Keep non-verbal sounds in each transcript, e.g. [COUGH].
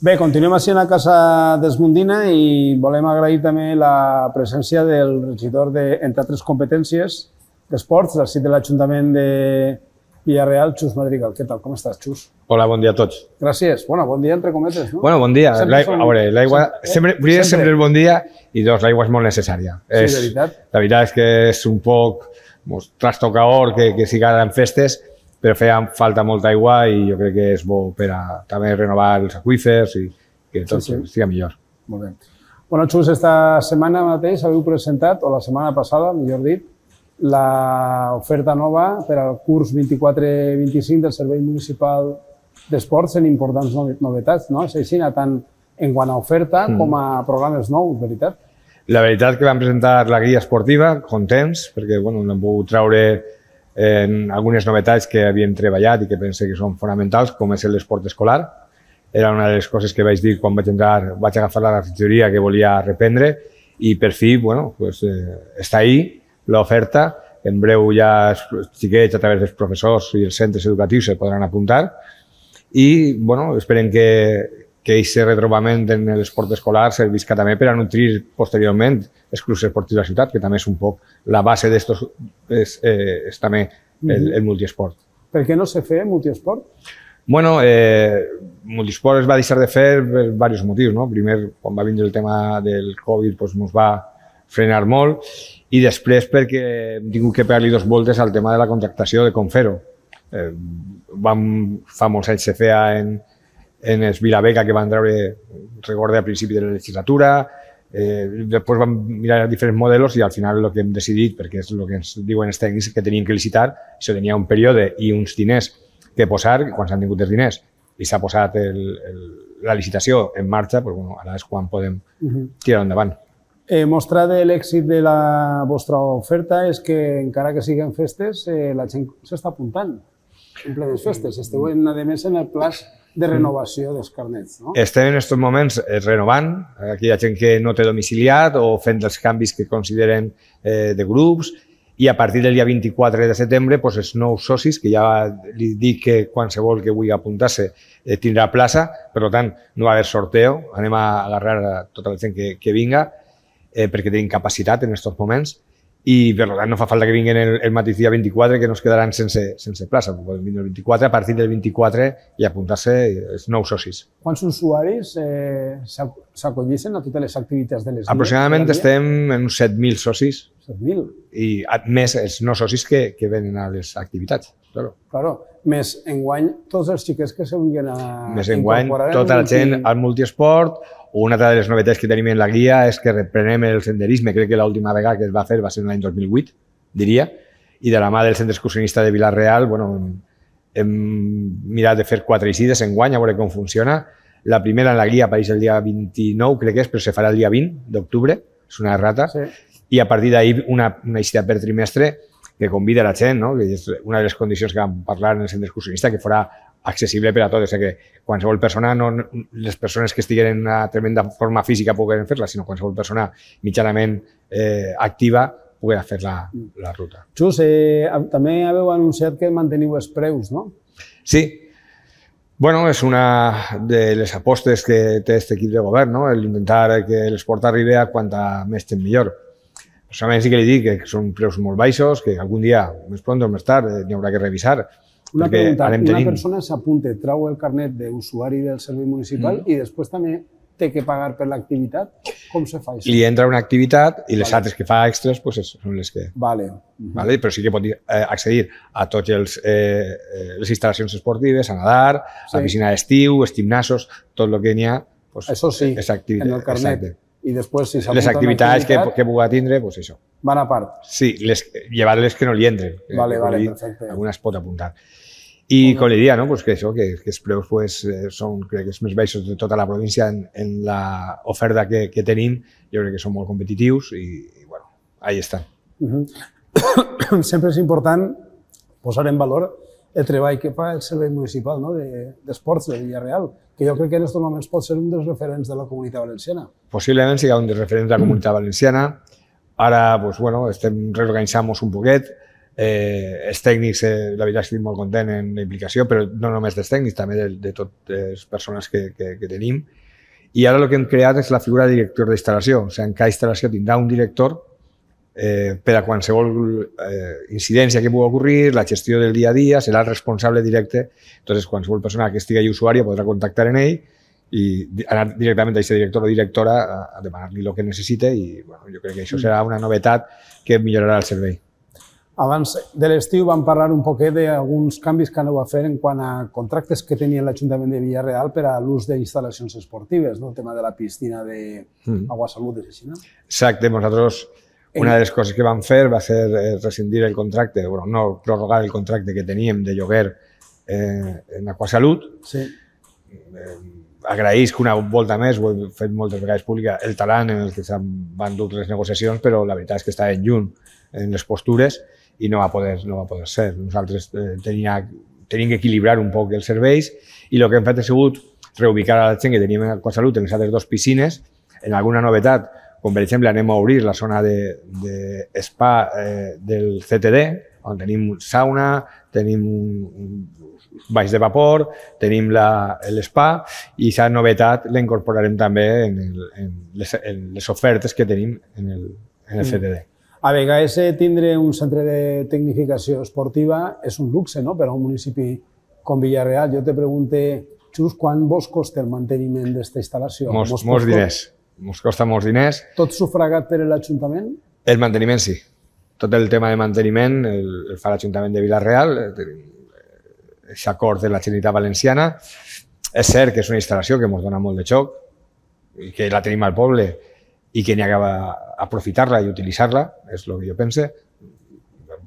Bé, continuem així a la Casa d'Esmundina i volem agrair també la presència del regidor de, entre altres competències, d'esports, del CIT de l'Ajuntament de Villarreal, Xus Madrigal. Què tal? Com estàs, Xus? Hola, bon dia a tots. Gràcies. Bueno, bon dia entre cometes, no? Bueno, bon dia. Sempre L'aigua, som- a veure, l'aigua, sempre- sempre, primer sempre. sempre el bon dia i dos, l'aigua és molt necessària. Sí, és, de veritat. La veritat és que és un poc trastocador que, que siga en festes, però feia falta molta aigua i jo crec que és bo per a també renovar els aqüífers i que tot Sí, sí. siga millor. Molt bé. Bueno, Xus, esta setmana mateix haveu presentat, o la setmana passada, millor dit, l'oferta nova per al curs 24-25 del Servei Municipal d'Esports en importants nove- novetats, no? És així, tant en quant a oferta Mm. com a programes nous, veritat? La veritat que vam presentar la guia esportiva, contents, perquè bueno, hem pogut treure en algunes novetats que havíem treballat i que pense que són fonamentals, com és l'esport escolar. Era una de les coses que vaig dir quan vaig entrar, vaig agafar la regidoria que volia reprendre i per fi, bueno, pues, eh, està ahí l'oferta. En breu ja els xiquets a través dels professors i els centres educatius se podran apuntar i bueno, esperem que, que aquest retrobament en l'esport escolar servisca també per a nutrir posteriorment els clubs esportius de la ciutat, que també és un poc la base d'estos és, eh, és també el, el multiesport. Per què no se fer multiesport? Bueno, eh, multisport es va deixar de fer per diversos motius. No? Primer, quan va vindre el tema del Covid, doncs ens va frenar molt i després perquè hem tingut que pegar-li dos voltes al tema de la contractació de com fer-ho. Eh, vam, fa molts anys se feia en, en els Vilabeca que van treure, recorde, a principi de la legislatura, eh, després vam mirar diferents modelos i al final el que hem decidit, perquè és el que ens diuen els tècnics, que teníem que licitar, això tenia un període i uns diners que posar quan s'han tingut els diners i s'ha posat el, el, la licitació en marxa, doncs, bueno, ara és quan podem tirar endavant. Eh, mostra de l'èxit de la vostra oferta és que encara que siguin festes, eh, la gent s'està apuntant en plenes festes. Esteu, en, a més, en el plaç de renovació dels carnets, no? Estem en aquests moments eh, renovant, aquella gent que no té domiciliat o fent els canvis que consideren eh, de grups i a partir del dia 24 de setembre doncs els nous socis, que ja li dic que qualsevol que vulgui apuntar-se eh, tindrà plaça, per tant no va haver sorteo, anem a agarrar a tota la gent que, que vinga eh, perquè tenim capacitat en aquests moments i per tant no fa falta que vinguin el, el mateix dia 24 que no es quedaran sense, sense plaça. Poden vindre el 24, a partir del 24 i apuntar-se els nous socis. Quants usuaris eh, s'ac- s'acollissin a totes les activitats de les Aproximadament estem en uns 7.000 socis 7.000. i més els no socis que, que venen a les activitats. Claro. Claro. Més enguany, tots els xiquets que se vulguin a Més enguany, tota la gent al multiesport. Una altra de les novetats que tenim en la guia és que reprenem el senderisme. Crec que l'última vegada que es va fer va ser l'any 2008, diria. I de la mà del centre excursionista de Vilareal, bueno, hem, mirat de fer quatre eixides en guany, a veure com funciona. La primera en la guia apareix el dia 29, crec que és, però se farà el dia 20 d'octubre. És una errata. Sí. i a partir d'ahir una, una eixida per trimestre que convida la gent, no? que és una de les condicions que vam parlar en el centre excursionista, que fora accessible per a tots, o sigui que qualsevol persona, no les persones que estiguen en una tremenda forma física puguen fer-la, sinó qualsevol persona mitjanament eh, activa pugui fer la, la ruta. Xus, eh, també haveu anunciat que manteniu els preus, no? Sí, bueno, és una de les apostes que té aquest equip de govern, no? el intentar que l'esport arribi a quanta més gent millor. Personalment sí que li dic que són preus molt baixos, que algun dia, més pronto o més tard, eh, n'hi haurà que revisar. Una perquè pregunta, una tenint- persona s'apunta, trau el carnet d'usuari del servei municipal i després també té que pagar per l'activitat? Com se fa això? li entra una activitat i les Vale. altres que fa extras pues, són les que... Vale. Vale? Però sí que pot eh, accedir a tots els, eh, eh, les instal·lacions esportives, a nadar, Sí. a piscina d'estiu, els gimnasos, tot el que n'hi ha. Pues, Això sí, és activitat, en el carnet. exacte. I després, si Les activitats que, que pugui tindre, pues això. van a part. Sí, les, que no li entren. Vale, que vale, perfecte. Alguna es pot apuntar. I com li diria, no? pues que això, que, que els preus pues, eh, són crec que els més baixos de tota la província en, en l'oferta que, que tenim, jo crec que són molt competitius i, i bueno, ahí estan. Mhm. [COUGHS] Sempre és important posar en valor el treball que fa el servei municipal no? de- d'esports de, Villarreal, que jo crec que en aquests moments pot ser un dels referents de la comunitat valenciana. Possiblement sigui un dels referents de la comunitat valenciana. Ara, pues, bueno, estem reorganitzant-nos un poquet. Eh, els tècnics, eh, la veritat estic molt content en la implicació, però no només dels tècnics, també de, de totes les persones que, que, que tenim. I ara el que hem creat és la figura de director d'instal·lació. O sigui, en cada instal·lació tindrà un director eh, per a qualsevol eh, incidència que pugui ocorrir, la gestió del dia a dia, serà el responsable directe. Entonces, qualsevol persona que estigui usuària podrà contactar en ell i anar directament a aquest director o directora a, a demanar-li el que necessite i bueno, jo crec que això serà una novetat que millorarà el servei. Abans de l'estiu vam parlar un poquet d'alguns canvis que aneu a fer en quant a contractes que tenia l'Ajuntament de Villarreal per a l'ús d'instal·lacions esportives, no? el tema de la piscina de mm. Salut, és així, no? Exacte, nosaltres una de les coses que vam fer va ser eh, rescindir el contracte, bueno, no prorrogar el contracte que teníem de lloguer eh, en Aquasalut. Sí. Eh, agraïsc una volta més, ho he fet moltes vegades pública, el talent en el que s'han van dur les negociacions, però la veritat és que estava en lluny en les postures i no va poder, no va poder ser. Nosaltres eh, tenia, tenim que equilibrar un poc els serveis i el que hem fet ha sigut reubicar a la gent que teníem a Salut en les altres dues piscines, en alguna novetat, com per exemple anem a obrir la zona de, de spa eh, del CTD, on tenim sauna, tenim un, baix de vapor, tenim l'espa i aquesta novetat la incorporarem també en, el, en, les, en les ofertes que tenim en el, en el CTD. A vegades eh, tindre un centre de tecnificació esportiva és un luxe no? per a un municipi com Villarreal. Jo te pregunte, Xus, quan vos costa el manteniment d'aquesta instal·lació? Mos, mos, molts diners. Mos costa molts diners. Tot sufragat per l'Ajuntament? El manteniment sí. Tot el tema de manteniment el, el fa l'Ajuntament de Villarreal, aquest eh, acord de la Generalitat Valenciana. És cert que és una instal·lació que ens dona molt de xoc i que la tenim al poble i que n'hi ha aprofitar-la i utilitzar-la, és el que jo pense.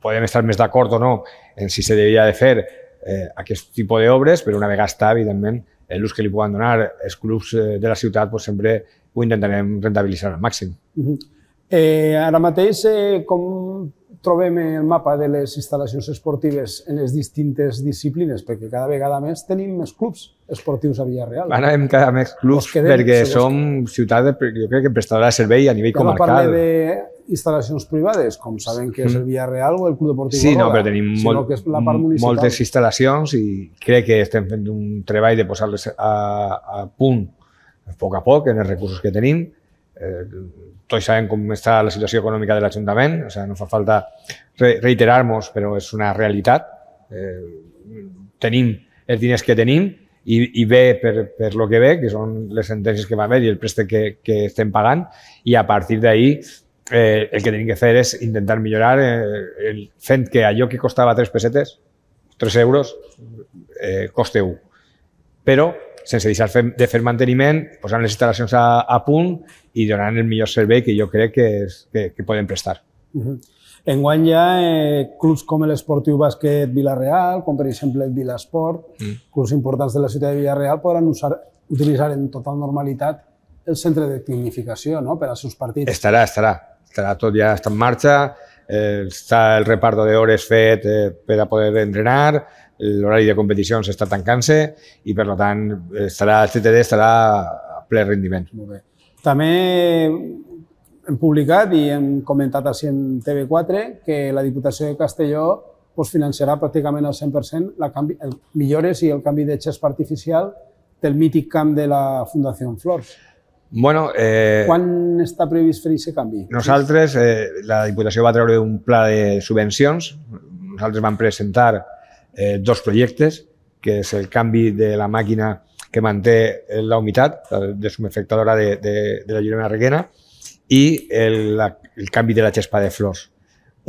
Podem estar més d'acord o no en si se devia de fer eh, aquest tipus d'obres, però una vegada està, evidentment, l'ús que li poden donar els clubs eh, de la ciutat, pues, sempre ho intentarem rentabilitzar al màxim. Uh -huh. eh, ara mateix, eh, com trobem el mapa de les instal·lacions esportives en les distintes disciplines, perquè cada vegada més tenim més clubs esportius a Villarreal. Ara hem cada més clubs quedem, perquè som ciutat, de, jo crec que prestadora de servei a nivell ja comarcal. no parle d'instal·lacions privades, com saben que és el mm. Villarreal o el Club Deportiu Sí, no, però tenim molt, que és la part moltes instal·lacions i crec que estem fent un treball de posar-les a, a punt a poc a poc en els recursos que tenim. Eh, tots sabem com està la situació econòmica de l'Ajuntament, o sigui, no fa falta reiterar-nos, però és una realitat. Eh, tenim els diners que tenim i, i ve per, per lo que ve, que són les sentències que va haver i el préstec que, que estem pagant, i a partir d'ahir eh, el que tenim que fer és intentar millorar eh, el, fent que allò que costava 3 pessetes, 3 euros, eh, coste 1. Però sense deixar de fer manteniment, posant les instal·lacions a, a punt i donant el millor servei que jo crec que, és, que, que podem prestar. Uh -huh. Enguany hi ha eh, clubs com l'Esportiu Bàsquet Vilareal, com per exemple el Vilasport, mm. clubs importants de la ciutat de Vilareal, podran usar, utilitzar en total normalitat el centre de tecnificació no? per als seus partits. Estarà, estarà. Estarà tot ja està en marxa, eh, està el reparto d'hores fet eh, per a poder entrenar, l'horari de competicions està tancant-se i, per tant, estarà, el CTD estarà a ple rendiment. Molt bé. També hem publicat i hem comentat així en TV4 que la Diputació de Castelló pues, financiarà pràcticament al 100% la canvi, el millores i el canvi de xespa artificial del mític camp de la Fundació Flors. Bueno, eh, Quan està previst fer aquest canvi? Nosaltres, eh, la Diputació va treure un pla de subvencions. Nosaltres vam presentar eh, dos projectes, que és el canvi de la màquina que manté la humitat, la desumefectadora de, de, de la Girona Reguena, i el, la, el canvi de la xespa de flors.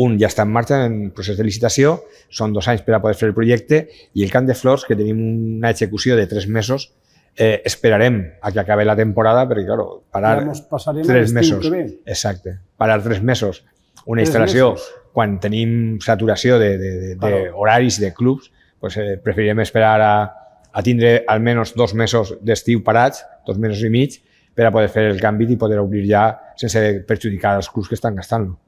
Un ja està en marxa en procés de licitació, són dos anys per a poder fer el projecte, i el camp de flors, que tenim una execució de tres mesos, eh, esperarem a que acabe la temporada, perquè, claro, parar ja tres mesos. Exacte, parar tres mesos una instal·lació mesos quan tenim saturació d'horaris de, de, de, de clubs, pues, eh, preferirem esperar a, a tindre almenys dos mesos d'estiu parats, dos mesos i mig, per a poder fer el canvi i poder obrir ja sense perjudicar els clubs que estan gastant-lo.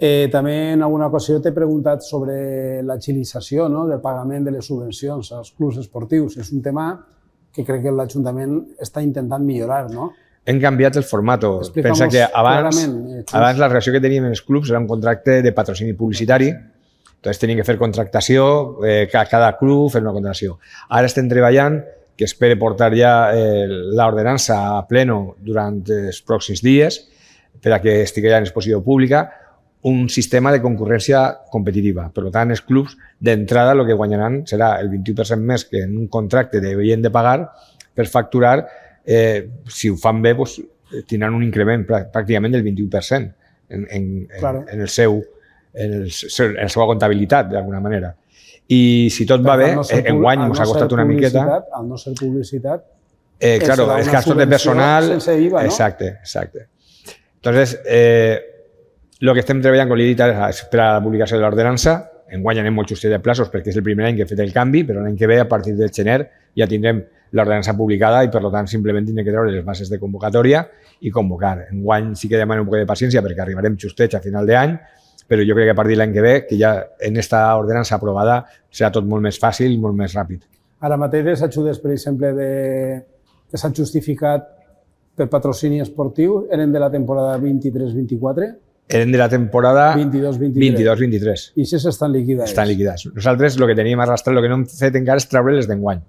Eh, també en alguna ocasió t'he preguntat sobre l'agilització no? del pagament de les subvencions als clubs esportius. És un tema que crec que l'Ajuntament està intentant millorar, no? Hem canviat el format. Pensa que abans, eh, abans la relació que teníem en els clubs era un contracte de patrocini publicitari Entonces tenien que fer contractació, eh, cada club fer una contractació. Ara estem treballant que espere portar ja eh, l'ordenança a pleno durant els pròxims dies per a que estigui ja en exposició pública un sistema de concurrència competitiva. Per tant, els clubs d'entrada el que guanyaran serà el 21% més que en un contracte deurien de pagar per facturar, eh, si ho fan bé, doncs, tindran un increment pràcticament del 21% en, en, claro. en, en, el seu, en, el, en la seva comptabilitat, d'alguna manera. I si tot va bé, no en guany ens no ha costat una miqueta... Al no ser publicitat, eh, claro, és gastos de personal... Sense IVA, no? Exacte, exacte. Entonces, eh, el que estem treballant, com li he dit, és per a la publicació de l'ordenança. Enguany anem molt justet de plaços perquè és el primer any que he fet el canvi, però l'any que ve, a partir del gener, ja tindrem l'ordenança publicada i, per tant, simplement tindrem que treure les bases de convocatòria i convocar. Enguany sí que demanem un poc de paciència perquè arribarem justets a final d'any, però jo crec que a partir de l'any que ve, que ja en esta ordenança aprovada, serà tot molt més fàcil i molt més ràpid. Ara mateix les ajudes, per exemple, de... que s'han justificat per patrocini esportiu eren de la temporada 23-24? eren de la temporada 22-23. I si s'estan liquidades. Estan liquidades. Nosaltres el que teníem arrastrat, el que no hem fet encara és treure les d'enguany.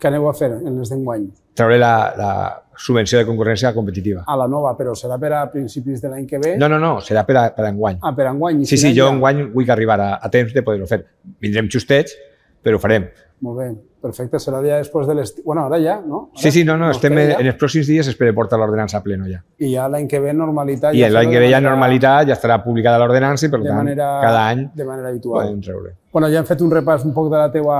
Què aneu a fer en les d'enguany? Treure la, la subvenció de concurrència competitiva. A la nova, però serà per a principis de l'any que ve? No, no, no, serà per a, per a enguany. Ah, per a enguany. Sí, sí, jo enguany vull que arribar a, a temps de poder-ho fer. Vindrem justets, però ho farem. Molt bé, perfecte. Serà ja després de l'estiu. Bueno, ara ja, no? Ara, sí, sí, no, no, estem en, en els pròxims dies espero portar l'ordenança a pleno ja. I ja l'any que ve normalitat. I ja l'any que ve ja normalitat, ja estarà publicada l'ordenança i per tant manera, cada any de manera habitual. podem treure. Bueno, ja hem fet un repàs un poc de, la teua,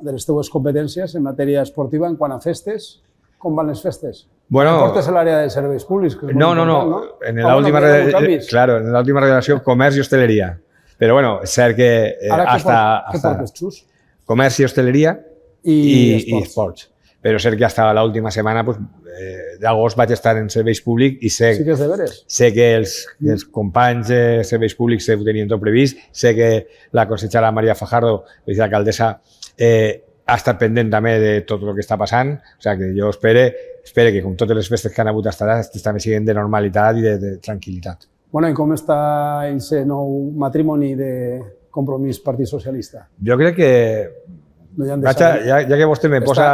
de les teues competències en matèria esportiva en quant a festes. Com van les festes? Bueno, portes a l'àrea de serveis públics. Que no, no, no, no. En l'última ah, claro, en l'última relació comerç i hostaleria. Però bueno, és cert que eh, Ara, hasta, què, hasta, què portes, Xus? Comerç i hostaleria, i, i, esports. i esports. Però sé que hasta l'última setmana pues, eh, d'agost vaig estar en serveis públics i sé, sí que, és sé que els, mm. els companys de serveis públics ho tenien tot previst, sé que la consellera Maria Fajardo, l'alcaldessa, eh, ha estat pendent també de tot el que està passant, o sigui que jo espero, espero que com totes les festes que han hagut estar, també siguin de normalitat i de, de tranquil·litat. Bueno, i com està aquest nou matrimoni de compromís Partit Socialista? Jo crec que no hi Vaig a, ja, ja que vostè me posa,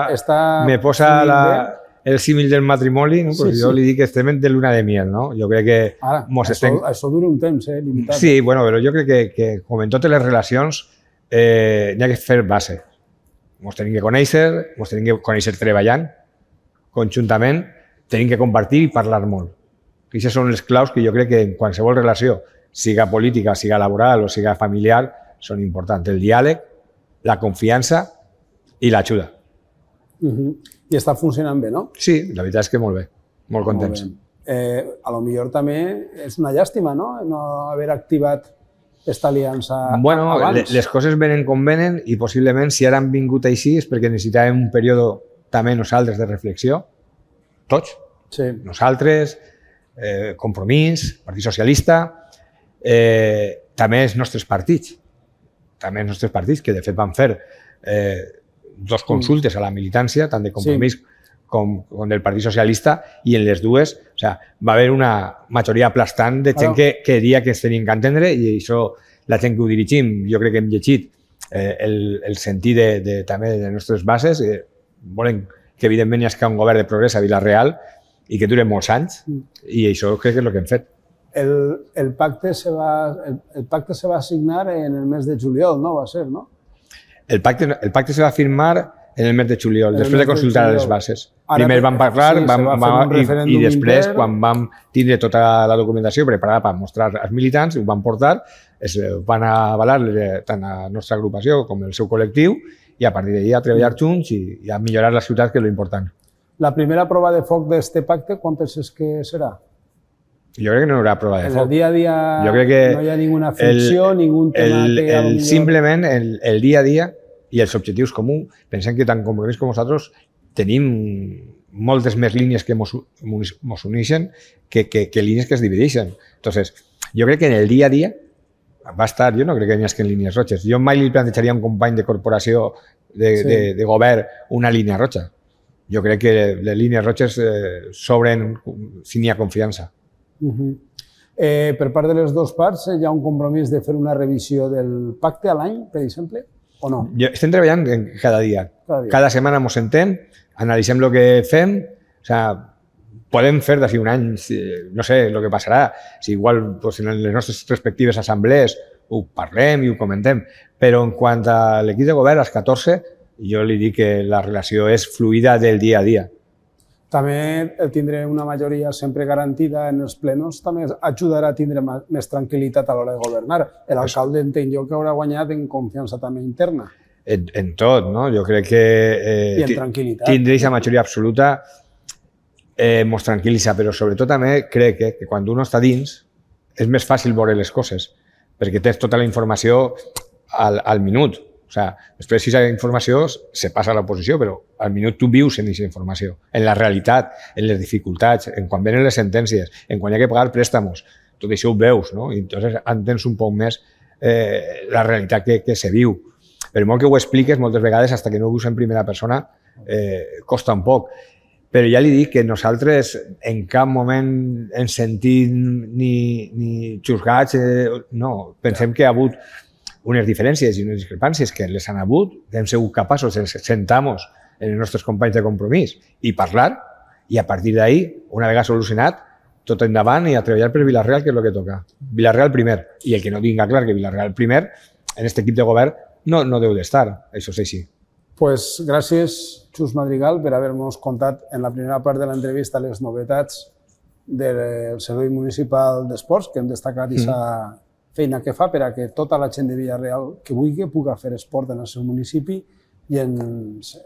me posa la, el símil del matrimoni, no? pues sí, jo sí. li dic que estem de luna de miel, no? Jo crec que... Ara, mos això, estem... això dura un temps, eh, limitat. Sí, bueno, però jo crec que, que com en totes les relacions, eh, n'hi ha que fer base. Ens tenim que conèixer, ens tenim que conèixer treballant, conjuntament, tenim que compartir i parlar molt. I aquestes són les claus que jo crec que en qualsevol relació, siga política, siga laboral o siga familiar, són importants. El diàleg, la confiança i l'ajuda. Uh -huh. I està funcionant bé, no? Sí, la veritat és que molt bé, molt contents. Molt eh, a lo millor també és una llàstima, no?, no haver activat aquesta aliança bueno, abans. les coses venen com venen i possiblement si ara han vingut així és perquè necessitàvem un període també nosaltres de reflexió, tots, sí. nosaltres, eh, Compromís, Partit Socialista, eh, també els nostres partits també els nostres partits, que de fet van fer eh, dos consultes a la militància, tant de compromís sí. com, com del Partit Socialista, i en les dues o sea, va haver una majoria aplastant de gent que, que diria que es tenien que entendre i això la gent que ho dirigim, jo crec que hem llegit eh, el, el sentit de, de, també de les nostres bases, eh, volen que evidentment hi ha un govern de progrés a Vilareal i que dure molts anys mm. i això crec que és el que hem fet el, el, pacte se va, el, el pacte se va signar en el mes de juliol, no? Va ser, no? El pacte, el pacte se va firmar en el mes de juliol, després de consultar de les bases. Ara, Primer vam parlar sí, vam, vam, i, i després, intern. quan vam tindre tota la documentació preparada per mostrar als militants, ho van portar, es van avalar tant a la nostra agrupació com el seu col·lectiu i a partir d'ahir a treballar junts i, i a millorar la ciutat, que és l'important. La primera prova de foc d'aquest pacte, quan penses que serà? Jo crec que no haurà prova de foc. En el dia a dia jo crec que no hi ha ninguna fricció, el, ningú tema el, que... El. Simplement el, el dia a dia i els objectius comuns, pensem que tant Compromís com nosaltres tenim moltes més línies que mos, mos uneixen que, que, que línies que es divideixen. Entonces, jo crec que en el dia a dia va estar, jo no crec que n'hi hagi línies roges. Jo mai li plantejaria a un company de corporació de, sí. de, de govern una línia roja. Jo crec que les línies roges eh, s'obren si n'hi ha confiança. Uh -huh. Eh, per part de les dues parts, hi ha un compromís de fer una revisió del pacte a l'any, per exemple, o no? Jo estem treballant cada dia. Cada dia. Cada setmana ens sentem, analitzem el que fem, o sea, podem fer d'ací un any, no sé el que passarà, si igual pues, en les nostres respectives assemblees ho parlem i ho comentem, però en quant a l'equip de govern, als 14, jo li dic que la relació és fluida del dia a dia. També el tindre una majoria sempre garantida en els plenos també ajudarà a tindre més tranquil·litat a l'hora de governar. L'alcalde entenc jo que haurà guanyat en confiança també interna En, en tot, no? Jo crec que... Eh, tindre aquesta majoria absoluta eh, mos tranquil·litza, però sobretot també crec que, que quan uno està dins és més fàcil veure les coses, perquè tens tota la informació al, al minut. O sea, després d'aquesta informació se passa a l'oposició, però al minut tu vius en aquesta informació, en la realitat, en les dificultats, en quan venen les sentències, en quan hi ha que pagar préstamos, tot això ho veus, no? I entonces entens un poc més eh, la realitat que, que se viu. Per molt que ho expliques, moltes vegades, hasta que no ho vius en primera persona, eh, costa un poc. Però ja li dic que nosaltres en cap moment ens sentim ni, ni xusgats, eh, no, pensem que hi ha hagut unes diferències i unes discrepàncies que les han hagut, hem sigut capaços de sentar-nos en els nostres companys de compromís i parlar, i a partir d'ahí, una vegada solucionat, tot endavant i a treballar per Vilareal, que és el que toca. Vilareal primer. I el que no tinga clar que Vilareal primer, en aquest equip de govern, no, no deu d'estar. Això és així. pues, gràcies, Xus Madrigal, per haver-nos contat en la primera part de l'entrevista les novetats del Servei Municipal d'Esports, que hem destacat aquesta feina que fa per a que tota la gent de Villarreal que vulgui puga fer esport en el seu municipi i en,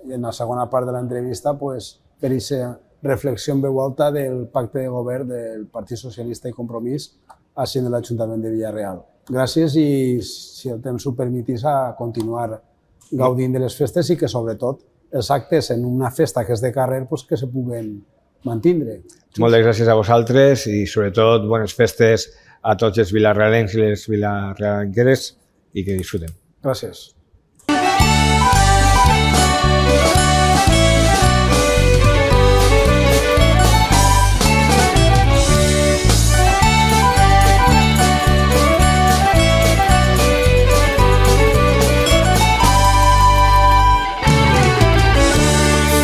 i en la segona part de l'entrevista pues, per aquesta reflexió en veu alta del pacte de govern del Partit Socialista i Compromís així en l'Ajuntament de Villarreal. Gràcies i, si el temps ho permetís, a continuar gaudint de les festes i que, sobretot, els actes en una festa que és de carrer pues, que se puguen mantindre. Moltes gràcies a vosaltres i sobretot bones festes a tots els vilarrealencs i les vilarrealenqueres i que disfruten. Gràcies.